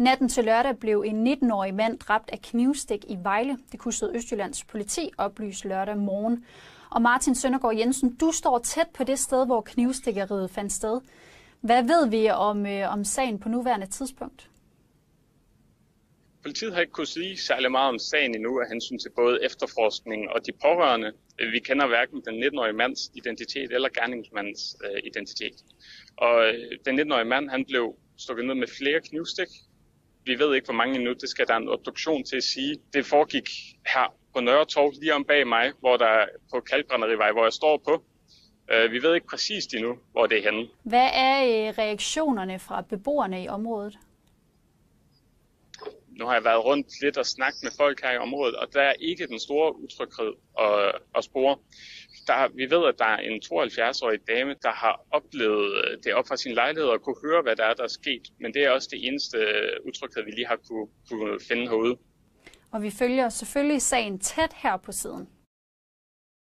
Natten til lørdag blev en 19-årig mand dræbt af knivstik i Vejle. Det kunne Østjyllands politi oplyse lørdag morgen. Og Martin Søndergaard Jensen, du står tæt på det sted, hvor knivstikkeriet fandt sted. Hvad ved vi om, øh, om sagen på nuværende tidspunkt? Politiet har ikke kunnet sige særlig meget om sagen endnu af hensyn til både efterforskningen og de pårørende. Vi kender hverken den 19-årige mands identitet eller gerningsmandens øh, identitet. Og øh, den 19-årige mand han blev stukket ned med flere knivstik. Vi ved ikke, hvor mange endnu. Det skal der en obduktion til at sige. Det foregik her på Nørre Torv, lige om bag mig, hvor der på Kalkbrænderivej, hvor jeg står på. Øh, vi ved ikke præcist endnu, hvor det er henne. Hvad er øh, reaktionerne fra beboerne i området? Nu har jeg været rundt lidt og snakket med folk her i området, og der er ikke den store utryghed at, at spore. Der, vi ved, at der er en 72-årig dame, der har oplevet øh, det op fra sin lejlighed og kunne høre, hvad der er, der er sket. Men det er også det eneste øh, utryghed, vi lige har kunne, kunne finde herude. Og vi følger selvfølgelig sagen tæt her på siden.